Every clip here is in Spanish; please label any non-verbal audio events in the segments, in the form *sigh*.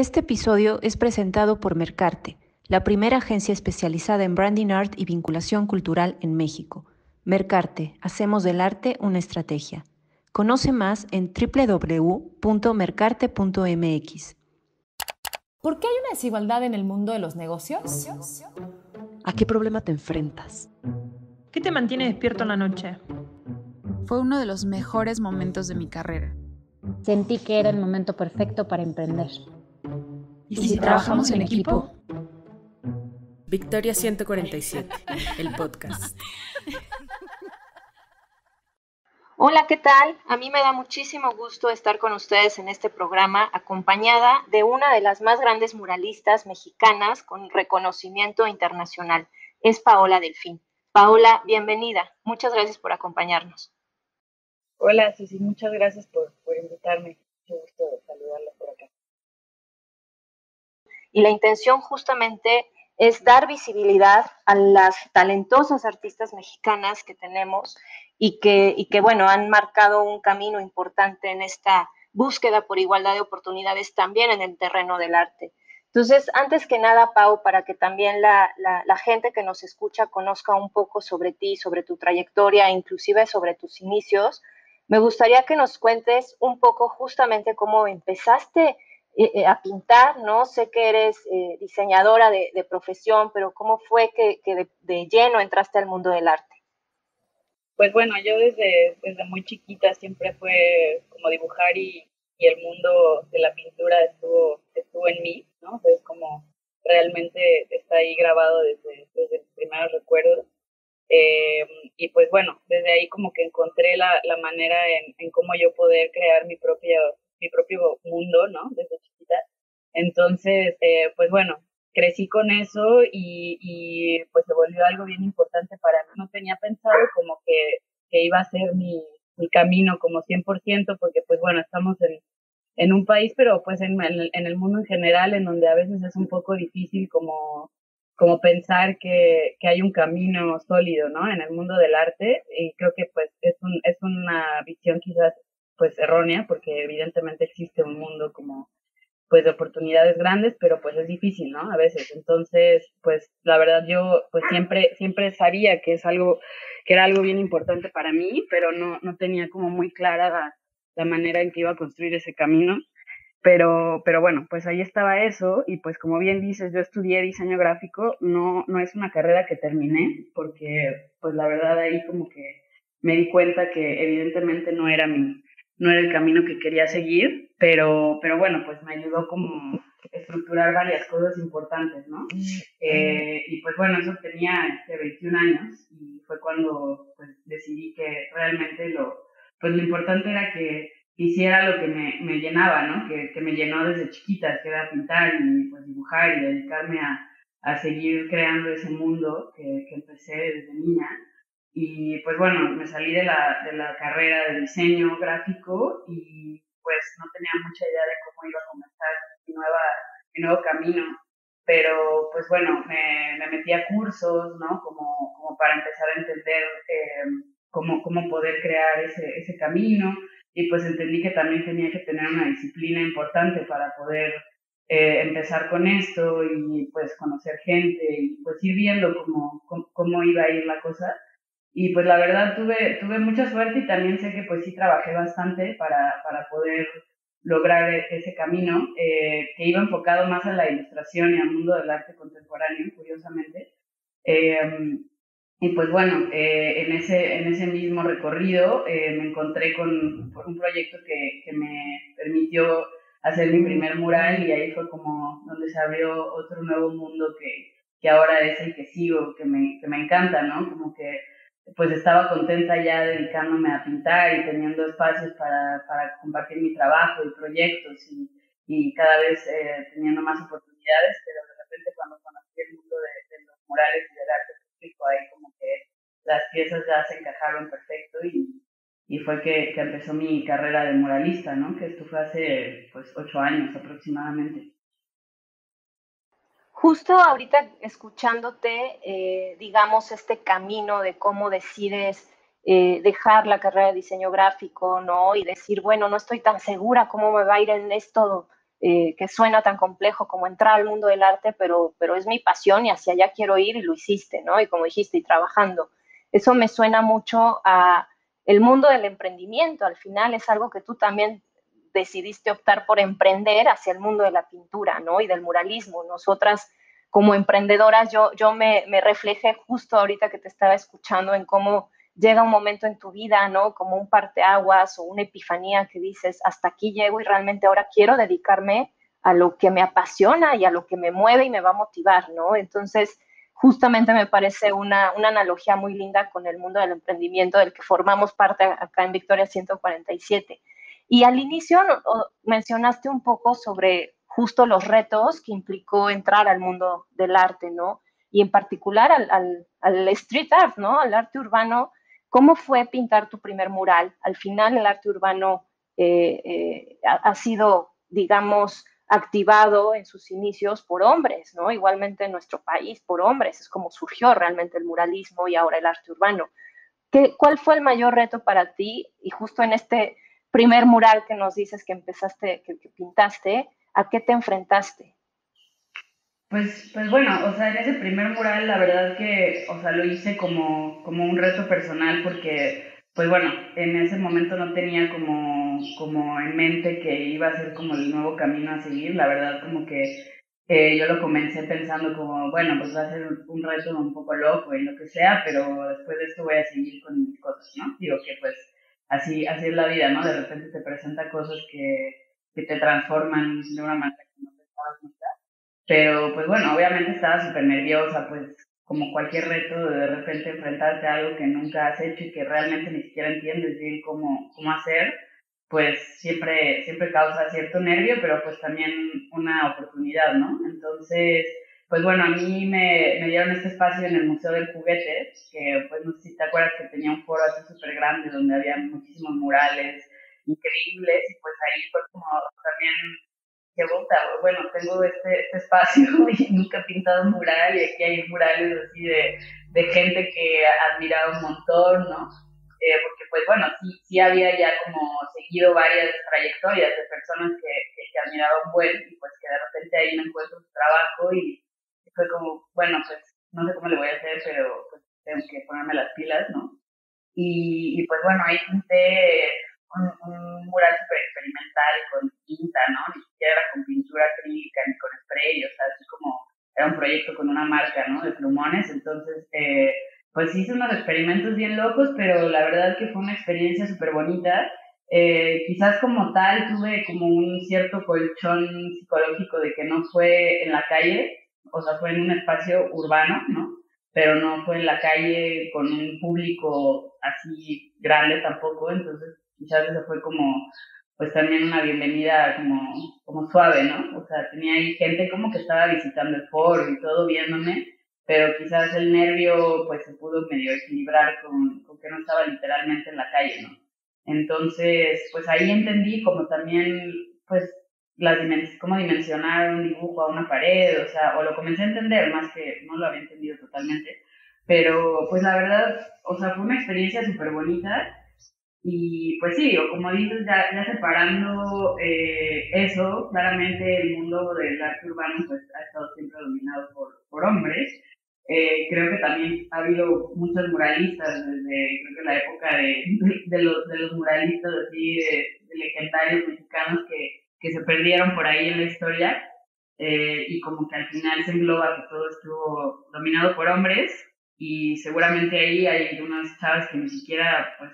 Este episodio es presentado por Mercarte, la primera agencia especializada en branding art y vinculación cultural en México. Mercarte, hacemos del arte una estrategia. Conoce más en www.mercarte.mx. ¿Por qué hay una desigualdad en el mundo de los negocios? ¿A qué problema te enfrentas? ¿Qué te mantiene despierto en la noche? Fue uno de los mejores momentos de mi carrera. Sentí que era el momento perfecto para emprender. ¿Y si, trabajamos en equipo? Victoria 147, el podcast. *laughs* Hola, ¿qué tal? A mí me da muchísimo gusto estar con ustedes en este programa acompañada de una de las más grandes muralistas mexicanas con reconocimiento internacional. Es Paola Delfín. Paola, bienvenida. Muchas gracias por acompañarnos. Hola, sí, muchas gracias por, por invitarme. Mucho gusto saludarla y la intención justamente es dar visibilidad a las talentosas artistas mexicanas que tenemos y que, y que, bueno, han marcado un camino importante en esta búsqueda por igualdad de oportunidades también en el terreno del arte. Entonces, antes que nada, Pau, para que también la, la, la gente que nos escucha conozca un poco sobre ti, sobre tu trayectoria, inclusive sobre tus inicios, me gustaría que nos cuentes un poco justamente cómo empezaste eh, eh, a pintar, ¿no? Sé que eres eh, diseñadora de, profesión, pero ¿cómo fue que, de, lleno entraste al mundo del arte? Pues bueno, yo desde, desde muy chiquita siempre fue como dibujar y, y el mundo de la pintura estuvo, estuvo en mí, ¿no? Es como realmente está ahí grabado desde, desde los primeros recuerdos. y pues bueno, desde ahí como que encontré la, la manera en, en, cómo yo poder crear mi propio, mi propio mundo, ¿no? Desde entonces, eh, pues bueno, crecí con eso y, y, pues se volvió algo bien importante para mí. No tenía pensado como que, que iba a ser mi, mi camino como 100%, porque pues bueno, estamos en, en un país, pero pues en, en, el mundo en general, en donde a veces es un poco difícil como, como pensar que, que hay un camino sólido, ¿no? En el mundo del arte y creo que pues es, un, es una visión quizás pues errónea, porque evidentemente existe un mundo como pues de oportunidades grandes, pero pues es difícil, ¿no? A veces. Entonces, pues la verdad yo pues siempre siempre sabía que es algo que era algo bien importante para mí, pero no no tenía como muy clara la, manera en que iba a construir ese camino. Pero pero bueno, pues ahí estaba eso y pues como bien dices, yo estudié diseño gráfico, no no es una carrera que terminé porque pues la verdad ahí como que me di cuenta que evidentemente no era mi no era el camino que quería seguir, pero, pero bueno, pues me ayudó como estructurar varias cosas importantes, ¿no? Eh, y pues bueno, eso tenía 21 este, años y fue cuando pues, decidí que realmente lo, pues lo importante era que hiciera lo que me, me llenaba, ¿no? Que, que, me llenó desde chiquita, que era pintar y pues dibujar y dedicarme a, a seguir creando ese mundo que, que empecé desde niña. Y pues bueno, me salí de la, de la carrera de diseño gráfico y pues no tenía mucha idea de cómo iba a comenzar mi, nueva, mi nuevo camino. Pero pues bueno, me, me metí a cursos, ¿no? Como, como para empezar a entender eh, cómo, cómo poder crear ese, ese camino. Y pues entendí que también tenía que tener una disciplina importante para poder eh, empezar con esto y pues conocer gente y pues ir viendo cómo, cómo, cómo iba a ir la cosa y pues la verdad tuve, tuve mucha suerte y también sé que pues sí trabajé bastante para, para poder lograr e-, ese camino, eh, que iba enfocado más a la ilustración y al mundo del arte contemporáneo, curiosamente. Eh, y pues bueno, eh, en, ese, en ese mismo recorrido me encontré con un proyecto que, que me permitió hacer mi primer mural y ahí fue como donde se abrió otro nuevo mundo que, que ahora es el que sigo, que me, que me encanta, ¿no? Como que pues estaba contenta ya dedicándome a pintar y teniendo espacios para, para compartir mi trabajo y proyectos y, y cada vez eh, teniendo más oportunidades, pero de repente cuando conocí el mundo de, de los murales y del arte público, ahí como que las piezas ya se encajaron perfecto y, y fue que, que, empezó mi carrera de muralista, ¿no? Que esto fue hace pues ocho años aproximadamente. Justo ahorita escuchándote, eh, digamos, este camino de cómo decides eh, dejar la carrera de diseño gráfico, ¿no? Y decir, bueno, no estoy tan segura cómo me va a ir en esto eh, que suena tan complejo como entrar al mundo del arte, pero, pero es mi pasión y hacia allá quiero ir y lo hiciste, ¿no? Y como dijiste, y trabajando. Eso me suena mucho a el mundo del emprendimiento. Al final es algo que tú también decidiste optar por emprender hacia el mundo de la pintura, ¿no? Y del muralismo. Nosotras como emprendedoras, yo, me, me reflejé justo ahorita que te estaba escuchando en cómo llega un momento en tu vida, ¿no? Como un parteaguas o una epifanía que dices, hasta aquí llego y realmente ahora quiero dedicarme a lo que me apasiona y a lo que me mueve y me va a motivar, ¿no? Entonces, justamente me parece una, una analogía muy linda con el mundo del emprendimiento del que formamos parte acá en Victoria 147. Y al inicio mencionaste un poco sobre justo los retos que implicó entrar al mundo del arte, ¿no? Y en particular al, street art, ¿no? Al arte urbano, ¿Cómo fue pintar tu primer mural? Al final el arte urbano eh, eh, ha, sido, digamos, activado en sus inicios por hombres, ¿no? Igualmente en nuestro país, por hombres. Es como surgió realmente el muralismo y ahora el arte urbano. ¿Qué, ¿Cuál fue el mayor reto para ti? Y justo en este primer mural que nos dices que empezaste, que pintaste, ¿a qué te enfrentaste? Pues, pues bueno, o sea, en ese primer mural la verdad que, o sea, lo hice como, como un reto personal porque, pues bueno, en ese momento no tenía como, como en mente que iba a ser como el nuevo camino a seguir, la verdad como que yo lo comencé pensando como, bueno, pues va a ser un reto un poco loco y lo que sea, pero después de esto voy a seguir con mis cosas, ¿no? Digo que pues así, así es la vida, ¿no? De repente te presenta cosas que, que te transforman de una manera que no pensabas nunca pero pues bueno, obviamente estaba súper nerviosa, pues como cualquier reto, de repente enfrentarte a algo que nunca has hecho y que realmente ni siquiera entiendes bien cómo, cómo hacer, pues siempre, siempre causa cierto nervio, pero pues también una oportunidad, ¿no? Entonces, pues bueno, a mí me, me dieron este espacio en el Museo del Juguete, que pues no sé si te acuerdas que tenía un foro así súper grande donde había muchísimos murales increíbles y pues ahí fue como también bueno, tengo este, este espacio *laughs* y nunca he pintado un mural y aquí hay murales así de, de gente que ha admirado un montón, ¿no? Eh, porque pues bueno, sí, sí había ya como seguido varias trayectorias de personas que, que, admiraban buen y pues que de repente ahí me encuentro su trabajo y fue como, bueno, pues no sé cómo le voy a hacer, pero pues tengo que ponerme las pilas, ¿no? Y, y pues bueno, ahí pinté un, un mural súper experimental con tinta, ¿no? Ni siquiera era con pintura acrílica ni con spray, o sea, así como era un proyecto con una marca, ¿no? De plumones, entonces, eh, pues hice unos experimentos bien locos, pero la verdad que fue una experiencia súper bonita. Eh, quizás como tal tuve como un cierto colchón psicológico de que no fue en la calle, o sea, fue en un espacio urbano, ¿no? Pero no fue en la calle con un público así grande tampoco, entonces quizás eso fue como, pues también una bienvenida como, como suave, ¿no? O sea, tenía ahí gente como que estaba visitando el foro y todo viéndome, pero quizás el nervio pues se pudo medio equilibrar con, con que no estaba literalmente en la calle, ¿no? Entonces, pues ahí entendí como también, pues, las cómo dimensionar un dibujo a una pared, o sea, o lo comencé a entender más que no lo había entendido totalmente, pero pues la verdad, o sea, fue una experiencia súper bonita y pues sí, o como dices, ya, ya separando eh, eso, claramente el mundo del arte urbano pues, ha estado siempre dominado por, por hombres. Eh, creo que también ha habido muchos muralistas desde creo que la época de, de, los, de los muralistas así de, legendarios mexicanos que, que se perdieron por ahí en la historia eh, y como que al final se engloba que todo estuvo dominado por hombres y seguramente ahí hay unas chavas que ni siquiera pues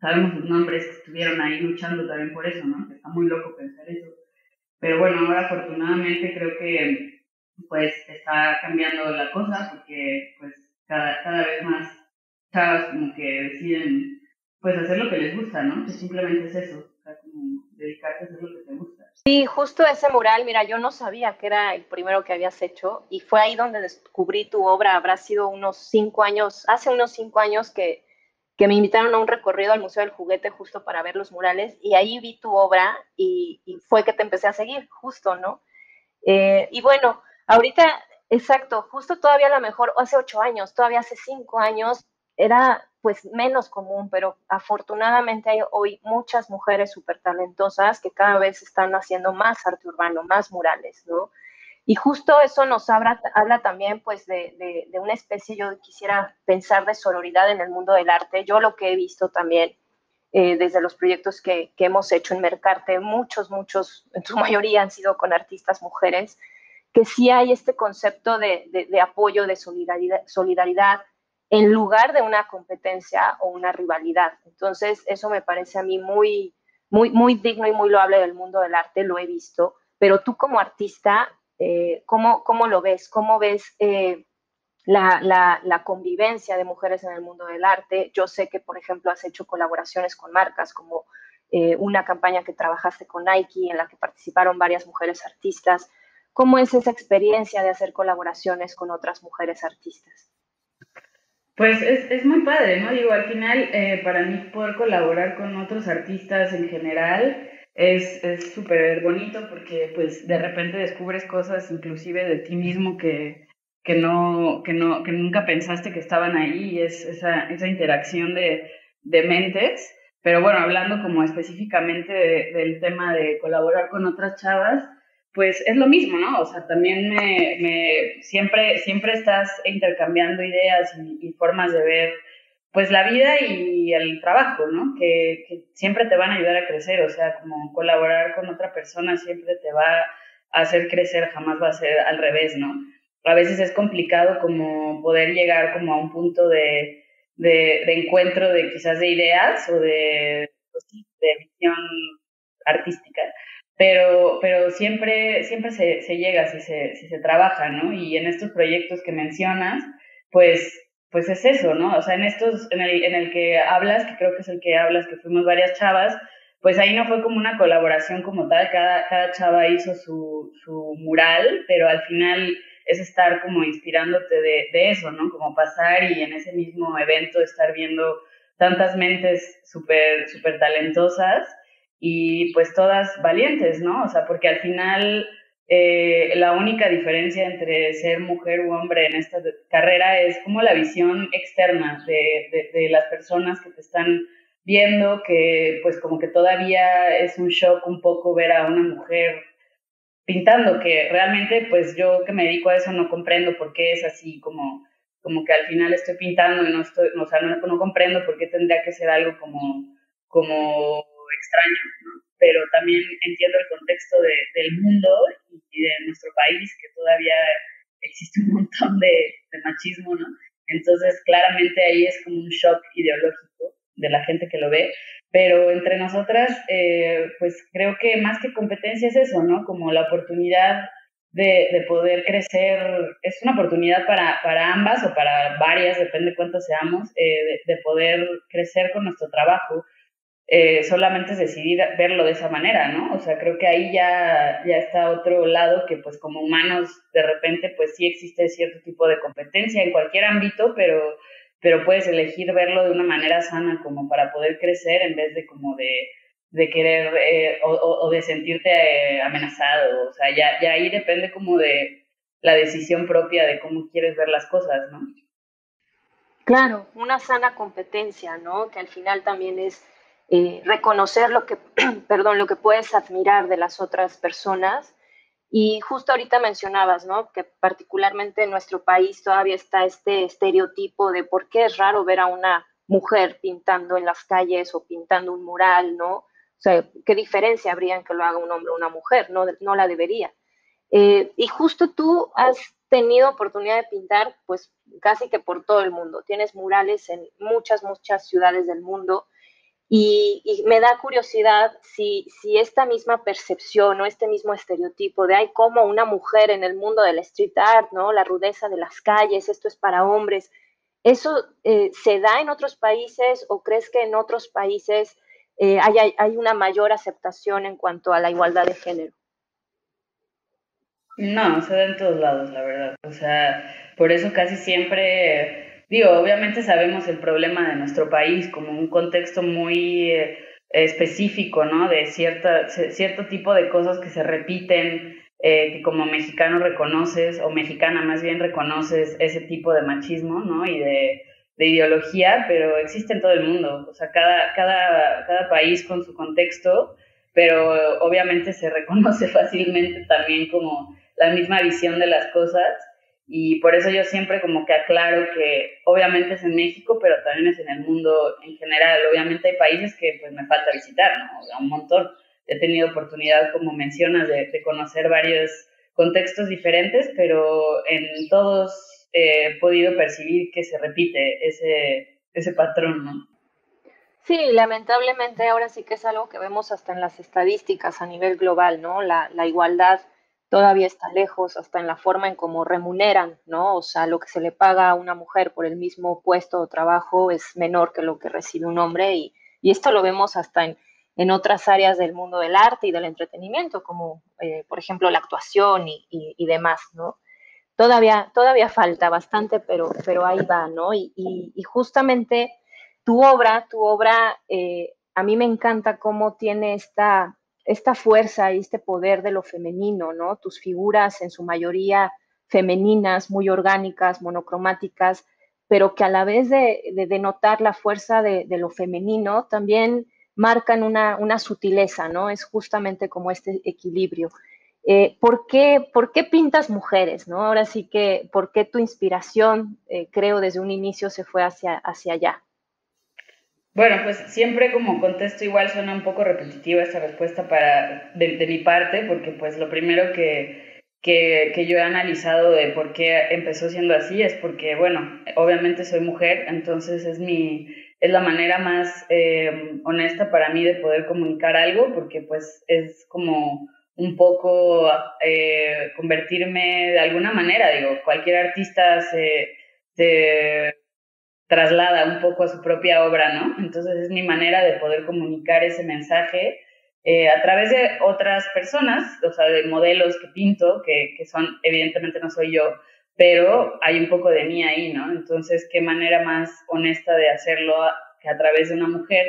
sabemos sus nombres que estuvieron ahí luchando también por eso, ¿no? Está muy loco pensar eso. Pero bueno, ahora afortunadamente creo que pues está cambiando la cosa porque pues cada, cada vez más chavas como que deciden pues hacer lo que les gusta, ¿no? Que simplemente es eso, sea. Sí, justo ese mural, mira, yo no sabía que era el primero que habías hecho y fue ahí donde descubrí tu obra, habrá sido unos cinco años, hace unos cinco años que que me invitaron a un recorrido al Museo del Juguete justo para ver los murales y ahí vi tu obra y, fue que te empecé a seguir, justo, ¿no? Eh, y bueno, ahorita, exacto, justo todavía a lo mejor hace ocho años, todavía hace cinco años, era pues menos común, pero afortunadamente hay hoy muchas mujeres súper talentosas que cada vez están haciendo más arte urbano, más murales, ¿no? Y justo eso nos habla, habla también pues de, de, una especie, yo quisiera pensar de sororidad en el mundo del arte. Yo lo que he visto también eh, desde los proyectos que, que, hemos hecho en Mercarte, muchos, muchos, en su *laughs* mayoría han sido con artistas mujeres, que sí hay este concepto de, de apoyo, de solidaridad, solidaridad, en lugar de una competencia o una rivalidad. Entonces, eso me parece a mí muy, muy, muy digno y muy loable del mundo del arte, lo he visto, pero tú como artista, eh, ¿cómo, ¿cómo, lo ves? ¿Cómo ves eh, la, convivencia de mujeres en el mundo del arte? Yo sé que, por ejemplo, has hecho colaboraciones con marcas como eh, una campaña que trabajaste con Nike en la que participaron varias mujeres artistas. ¿Cómo es esa experiencia de hacer colaboraciones con otras mujeres artistas? Pues es, es muy padre, ¿no? Digo, al final, eh, para mí poder colaborar con otros artistas en general es súper bonito porque pues de repente descubres cosas inclusive de ti mismo que, que, no, que, no, que nunca pensaste que estaban ahí y es esa, esa interacción de, de mentes. Pero bueno, hablando como específicamente del tema de colaborar con otras chavas, pues es lo mismo, ¿no? O sea, también me, me siempre, siempre estás intercambiando ideas y, formas de ver, pues la vida y el trabajo, ¿no? Que, que, siempre te van a ayudar a crecer, o sea, como colaborar con otra persona siempre te va a hacer crecer, jamás va a ser al revés, ¿no? A veces es complicado como poder llegar como a un punto de, de, de encuentro de quizás de ideas o de, de visión artística pero, pero siempre, siempre se, llega si se, si se trabaja, ¿no? Y en estos proyectos que mencionas, pues, pues es eso, ¿no? O sea, en estos, en el, en el que hablas, que creo que es el que hablas, que fuimos varias chavas, pues ahí no fue como una colaboración como tal, cada, cada chava hizo su, su mural, pero al final es estar como inspirándote de, de eso, ¿no? Como pasar y en ese mismo evento estar viendo tantas mentes súper, súper talentosas y pues todas valientes, ¿no? O sea, porque al final eh, la única diferencia entre ser mujer u hombre en esta carrera es como la visión externa de, de, las personas que te están viendo, que pues como que todavía es un shock un poco ver a una mujer pintando, que realmente pues yo que me dedico a eso no comprendo por qué es así como como que al final estoy pintando y no estoy, o sea, no, no comprendo por qué tendría que ser algo como, como extraño, ¿no? pero también entiendo el contexto de, del mundo y de nuestro país, que todavía existe un montón de, de, machismo, ¿no? Entonces, claramente ahí es como un shock ideológico de la gente que lo ve, pero entre nosotras, eh, pues creo que más que competencia es eso, ¿no? Como la oportunidad de, de poder crecer, es una oportunidad para, para, ambas o para varias, depende cuántos seamos, eh, de, de poder crecer con nuestro trabajo eh, solamente es decidir verlo de esa manera, ¿no? O sea, creo que ahí ya, ya está otro lado que pues como humanos de repente pues sí existe cierto tipo de competencia en cualquier ámbito, pero, pero puedes elegir verlo de una manera sana como para poder crecer en vez de como de, de querer eh, o, o, de sentirte eh, amenazado, o sea, ya, ya ahí depende como de la decisión propia de cómo quieres ver las cosas, ¿no? Claro, una sana competencia, ¿no? Que al final también es eh, reconocer lo que, *clears throat* perdón, lo que puedes admirar de las otras personas. Y justo ahorita mencionabas, ¿no? Que particularmente en nuestro país todavía está este estereotipo de por qué es raro ver a una mujer pintando en las calles o pintando un mural, ¿no? O sea, ¿qué diferencia habría en que lo haga un hombre o una mujer? No, no la debería. Eh, y justo tú has tenido oportunidad de pintar, pues casi que por todo el mundo. Tienes murales en muchas, muchas ciudades del mundo. Y, me da curiosidad si, si, esta misma percepción o este mismo estereotipo de hay como una mujer en el mundo del street art, ¿no? La rudeza de las calles, esto es para hombres. ¿Eso eh, se da en otros países o crees que en otros países eh, hay, hay, una mayor aceptación en cuanto a la igualdad de género? No, se da en todos lados, la verdad. O sea, por eso casi siempre Digo, obviamente sabemos el problema de nuestro país como un contexto muy eh, específico, ¿no? De cierta, cierto tipo de cosas que se repiten, eh, que como mexicano reconoces, o mexicana más bien reconoces ese tipo de machismo, ¿no? Y de, ideología, pero existe en todo el mundo. O sea, cada, cada, cada país con su contexto, pero obviamente se reconoce *laughs* fácilmente también como la misma visión de las cosas. Y por eso yo siempre como que aclaro que obviamente es en México, pero también es en el mundo en general. Obviamente hay países que pues me falta visitar, ¿no? un montón. He tenido oportunidad, como mencionas, de, conocer varios contextos diferentes, pero en todos he podido percibir que se repite ese, ese patrón, ¿no? Sí, lamentablemente ahora sí que es algo que vemos hasta en las estadísticas a nivel global, ¿no? La, la igualdad todavía está lejos, hasta en la forma en cómo remuneran, ¿no? O sea, lo que se le paga a una mujer por el mismo puesto o trabajo es menor que lo que recibe un hombre y, esto lo vemos hasta en, otras áreas del mundo del arte y del entretenimiento, como eh, por ejemplo la actuación y, demás, ¿no? todavía, todavía falta bastante, pero, pero ahí va, ¿no? Y justamente tu obra, tu obra, eh, a mí me encanta cómo tiene esta, esta fuerza y este poder de lo femenino, ¿no? Tus figuras en su mayoría femeninas, muy orgánicas, monocromáticas, pero que a la vez de, de denotar la fuerza de, lo femenino, también marcan una, sutileza, ¿no? Es justamente como este equilibrio. Eh, ¿por, qué, ¿por, qué, pintas mujeres? ¿no? Ahora sí que, ¿por qué tu inspiración, eh, creo, desde un inicio se fue hacia allá? Bueno, pues siempre como contesto igual suena un poco repetitiva esta respuesta para, de, mi parte, porque pues lo primero que, que, que, yo he analizado de por qué empezó siendo así es porque, bueno, obviamente soy mujer, entonces es mi es la manera más eh, honesta para mí de poder comunicar algo, porque pues es como un poco eh, convertirme de alguna manera, digo, cualquier artista se, se, traslada un poco a su propia obra, ¿no? Entonces es mi manera de poder comunicar ese mensaje eh, a través de otras personas, o sea, de modelos que pinto, que, que son, evidentemente no soy yo, pero hay un poco de mí ahí, ¿no? Entonces, ¿qué manera más honesta de hacerlo que a través de una mujer?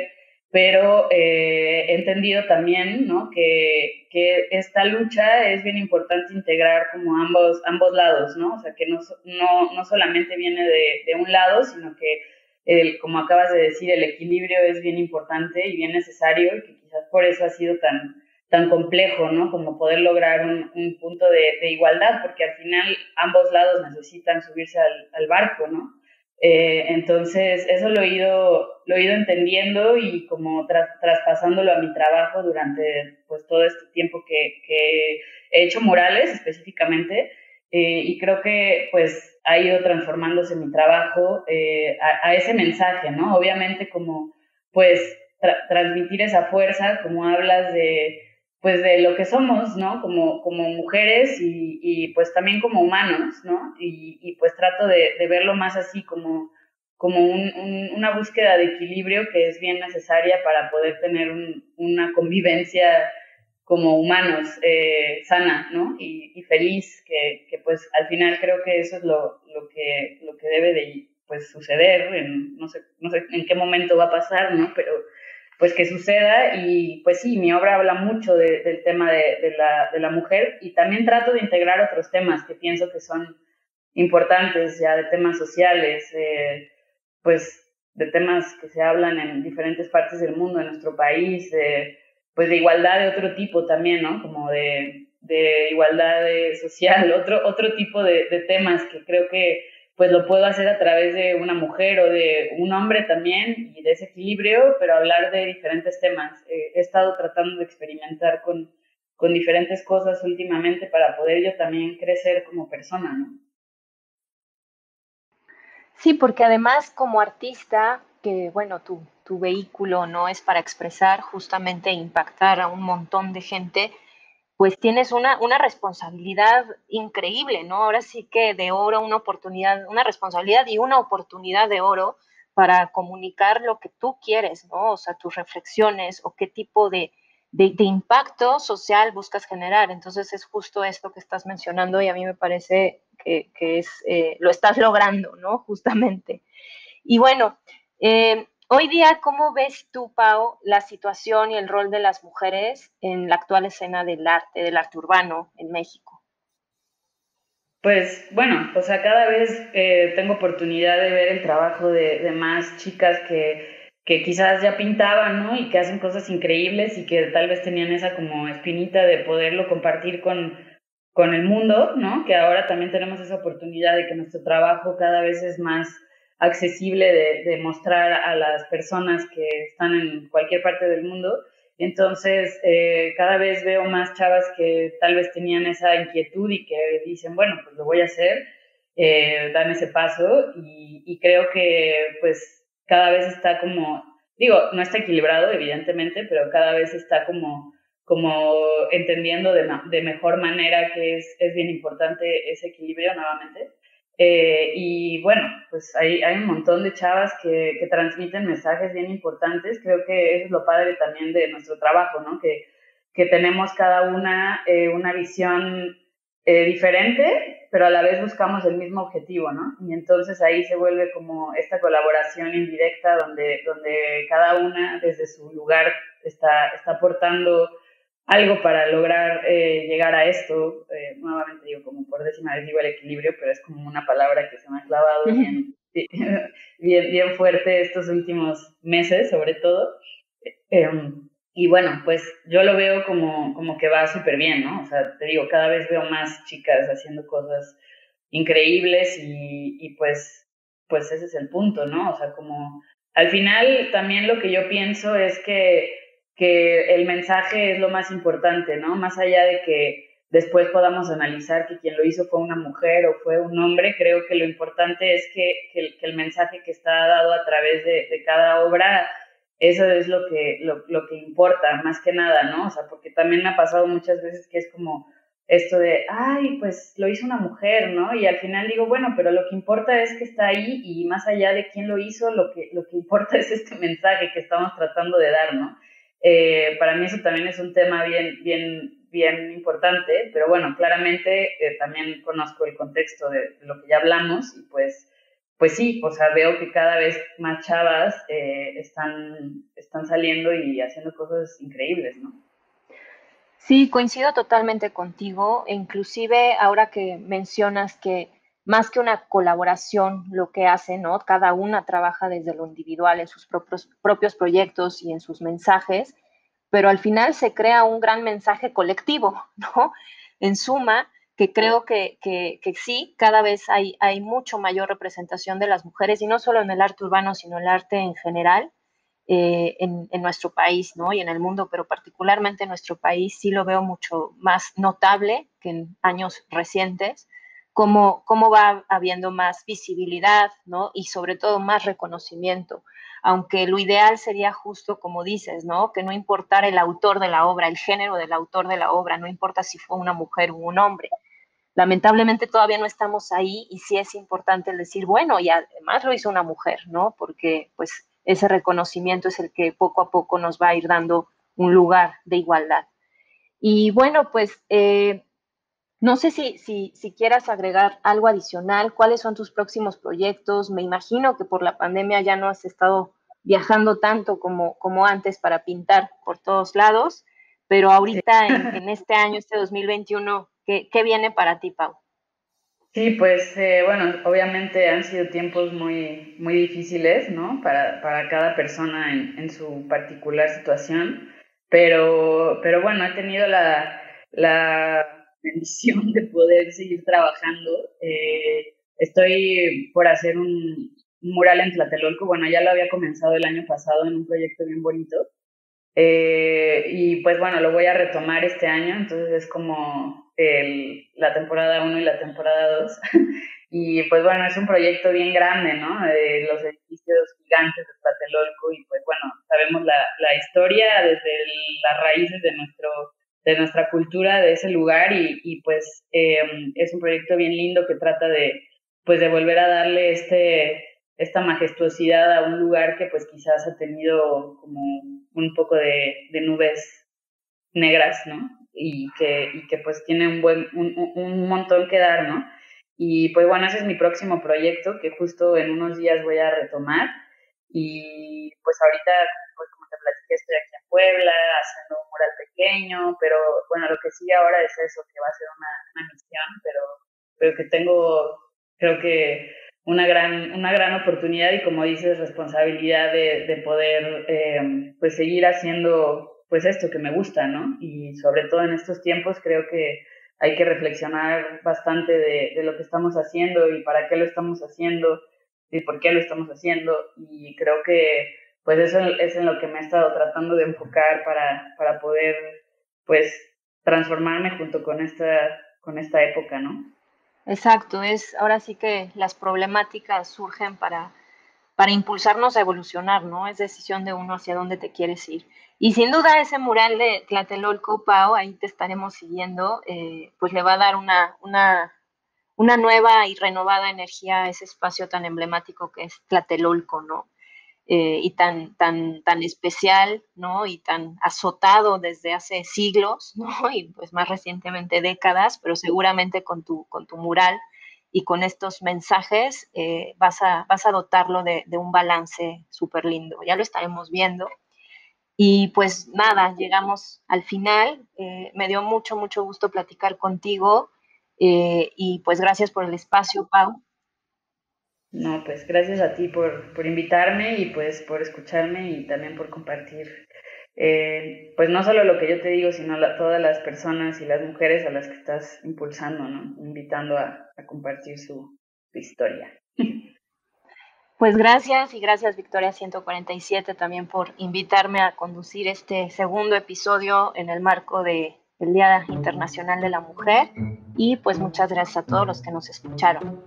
Pero eh, he entendido también ¿no? que, que, esta lucha es bien importante integrar como ambos, ambos lados, ¿no? O sea, que no, no, no solamente viene de, de, un lado, sino que, como acabas de decir, el equilibrio es bien importante y bien necesario y que quizás por eso ha sido tan, tan complejo, ¿no? Como poder lograr un, un punto de, de, igualdad, porque al final ambos lados necesitan subirse al, al barco, ¿no? Eh, entonces, eso lo he, ido, lo he ido entendiendo y como tras, traspasándolo a mi trabajo durante pues, todo este tiempo que, he hecho murales específicamente. Eh, y creo que pues ha ido transformándose mi trabajo eh, a, ese mensaje, ¿no? Obviamente como pues tra transmitir esa fuerza, como hablas de pues de lo que somos, ¿no? Como, como mujeres y, y pues también como humanos, ¿no? Y, y pues trato de, de, verlo más así como, como un, un, una búsqueda de equilibrio que es bien necesaria para poder tener un, una convivencia como humanos eh, sana, ¿no? Y, y feliz, que, que, pues al final creo que eso es lo, lo, que, lo que debe de pues suceder, en, no, sé, no sé en qué momento va a pasar, ¿no? Pero pues que suceda y pues sí, mi obra habla mucho de, del tema de, de, la, de, la, mujer y también trato de integrar otros temas que pienso que son importantes ya de temas sociales, eh, pues de temas que se hablan en diferentes partes del mundo, en nuestro país, de, pues de igualdad de otro tipo también, ¿no? Como de, igualdad social, *laughs* otro, otro tipo de temas que creo que pues lo puedo hacer a través de una mujer o de un hombre también y de ese equilibrio, pero hablar de diferentes temas. Eh, he estado tratando de experimentar con, con diferentes cosas últimamente para poder yo también crecer como persona, ¿no? Sí, porque además como artista, que bueno, tu, tu vehículo no es para expresar, justamente impactar a un montón de gente, pues tienes una, una responsabilidad increíble, ¿no? Ahora sí que de oro, una oportunidad, una responsabilidad y una oportunidad de oro para comunicar lo que tú quieres, ¿no? O sea, tus reflexiones o qué tipo de, de, impacto social buscas generar. Entonces es justo esto que estás mencionando y a mí me parece que, que es, eh, lo estás logrando, ¿no? Justamente. Y bueno, eh, Hoy día, ¿cómo ves tú, Pau, la situación y el rol de las mujeres en la actual escena del arte, del arte urbano en México? Pues bueno, o sea, cada vez eh, tengo oportunidad de ver el trabajo de, de más chicas que, que quizás ya pintaban, ¿no? Y que hacen cosas increíbles y que tal vez tenían esa como espinita de poderlo compartir con, con el mundo, ¿no? Que ahora también tenemos esa oportunidad de que nuestro trabajo cada vez es más accesible de, de mostrar a las personas que están en cualquier parte del mundo. Entonces, eh, cada vez veo más chavas que tal vez tenían esa inquietud y que dicen, bueno, pues lo voy a hacer, eh, dan ese paso y, y, creo que pues cada vez está como, digo, no está equilibrado evidentemente, pero cada vez está como, como entendiendo de, de mejor manera que es, es bien importante ese equilibrio nuevamente. Eh, y bueno, pues hay, hay un montón de chavas que, que, transmiten mensajes bien importantes. Creo que eso es lo padre también de nuestro trabajo, ¿no? Que, que tenemos cada una eh, una visión eh, diferente, pero a la vez buscamos el mismo objetivo, ¿no? Y entonces ahí se vuelve como esta colaboración indirecta donde, donde cada una desde su lugar está, está aportando algo para lograr eh, llegar a esto. Eh, nuevamente digo, como por décima vez digo el equilibrio, pero es como una palabra que se me ha clavado bien, *laughs* bien, bien fuerte estos últimos meses, sobre todo. Em, y bueno, pues yo lo veo como, como que va súper bien, ¿no? O sea, te digo, cada vez veo más chicas haciendo cosas increíbles y, y pues, pues ese es el punto, ¿no? O sea, como al final también lo que yo pienso es que que el mensaje es lo más importante, ¿no? Más allá de que después podamos analizar que quien lo hizo fue una mujer o fue un hombre, creo que lo importante es que, que, el, mensaje que está dado a través de, de cada obra, eso es lo que, lo, lo, que importa, más que nada, ¿no? O sea, porque también me ha pasado muchas veces que es como esto de, ay, pues lo hizo una mujer, ¿no? Y al final digo, bueno, pero lo que importa es que está ahí y más allá de quién lo hizo, lo que, lo que importa *laughs* es este mensaje que estamos tratando de dar, ¿no? Eh, para mí eso también es un tema bien, bien, bien importante, pero bueno, claramente eh, también conozco el contexto de, lo que ya hablamos y pues, pues sí, o sea, veo que cada vez más chavas eh, están, están saliendo y haciendo cosas increíbles, ¿no? Sí, coincido totalmente contigo, inclusive ahora que mencionas que más que una colaboración, lo que hace, ¿no? Cada una trabaja desde lo individual en sus propios, propios proyectos y en sus mensajes, pero al final se crea un gran mensaje colectivo. *laughs* En suma, que creo que, que, que, sí, cada vez hay, hay mucho mayor representación de las mujeres, y no solo en el arte urbano, sino en el arte en general, eh, en, en, nuestro país, ¿no? Y en el mundo, pero particularmente en nuestro país sí lo veo mucho más notable que en años recientes cómo, cómo va habiendo más visibilidad, ¿no? Y sobre todo más reconocimiento, aunque lo ideal sería justo como dices, ¿no? Que no importara el autor de la obra, el género del autor de la obra, no importa si fue una mujer o un hombre. Lamentablemente todavía no estamos ahí y sí es importante decir, bueno, y además lo hizo una mujer, ¿no? Porque pues ese reconocimiento es el que poco a poco nos va a ir dando un lugar de igualdad. Y bueno, pues eh, no sé si, si, si, quieras agregar algo adicional, cuáles son tus próximos proyectos. Me imagino que por la pandemia ya no has estado viajando tanto como, como antes para pintar por todos lados, pero ahorita en, en este año, este 2021, ¿qué, ¿qué, viene para ti, Pau? Sí, pues eh, bueno, obviamente han sido tiempos muy, muy difíciles, ¿no? Para, para cada persona en, en su particular situación, pero, pero bueno, he tenido la, la bendición de poder seguir trabajando. Eh, estoy por hacer un, mural en Tlatelolco. Bueno, ya lo había comenzado el año pasado en un proyecto bien bonito. Eh, y pues bueno, lo voy a retomar este año, entonces es como el, la temporada 1 y la temporada 2. *laughs* y pues bueno, es un proyecto bien grande, ¿no? De los edificios gigantes de Tlatelolco y pues bueno, sabemos la, la historia desde las raíces de nuestro de nuestra cultura, de ese lugar y, y pues eh, es un proyecto bien lindo que trata de, pues de volver a darle este, esta majestuosidad a un lugar que pues quizás ha tenido como un poco de, de nubes negras, ¿no? Y que, y que pues tiene un, buen, un, un montón que dar, ¿no? Y pues bueno, ese es mi próximo proyecto que justo en unos días voy a retomar y pues ahorita platiqué, estoy aquí Puebla haciendo un mural pequeño, pero bueno, lo que sigue ahora es eso, que va a ser una, una misión, pero, pero que tengo, creo que una gran, una gran oportunidad y como dices, responsabilidad de, de poder eh, pues seguir haciendo pues esto que me gusta, ¿no? Y sobre todo en estos tiempos creo que hay que reflexionar bastante de, de, lo que estamos haciendo y para qué lo estamos haciendo y por qué lo estamos haciendo. Y creo que pues eso es en lo que me he estado tratando de enfocar para, para poder pues transformarme junto con esta, con esta época, ¿no? Exacto, es ahora sí que las problemáticas surgen para, para impulsarnos a evolucionar, ¿no? Es decisión de uno hacia dónde te quieres ir. Y sin duda ese mural de Tlatelolco, Pau, ahí te estaremos siguiendo, eh, pues le va a dar una, una, una nueva y renovada energía a ese espacio tan emblemático que es Tlatelolco, ¿no? Eh, y tan, tan, tan especial, ¿no? Y tan azotado desde hace siglos, ¿no? Y pues más recientemente décadas, pero seguramente con tu, con tu mural y con estos mensajes eh, vas, a, vas a dotarlo de, de un balance súper lindo. Ya lo estaremos viendo. Y pues nada, llegamos al final. Eh, me dio mucho, mucho gusto platicar contigo. Y pues gracias por el espacio, Pau. No, pues gracias a ti por, por invitarme y pues por escucharme y también por compartir, eh, pues no solo lo que yo te digo, sino la, todas las personas y las mujeres a las que estás impulsando, ¿no? Invitando a, compartir su, su historia. *laughs* Pues gracias y gracias Victoria 147 también por invitarme a conducir este segundo episodio en el marco de el Día Internacional de la Mujer y pues muchas gracias a todos los que nos escucharon.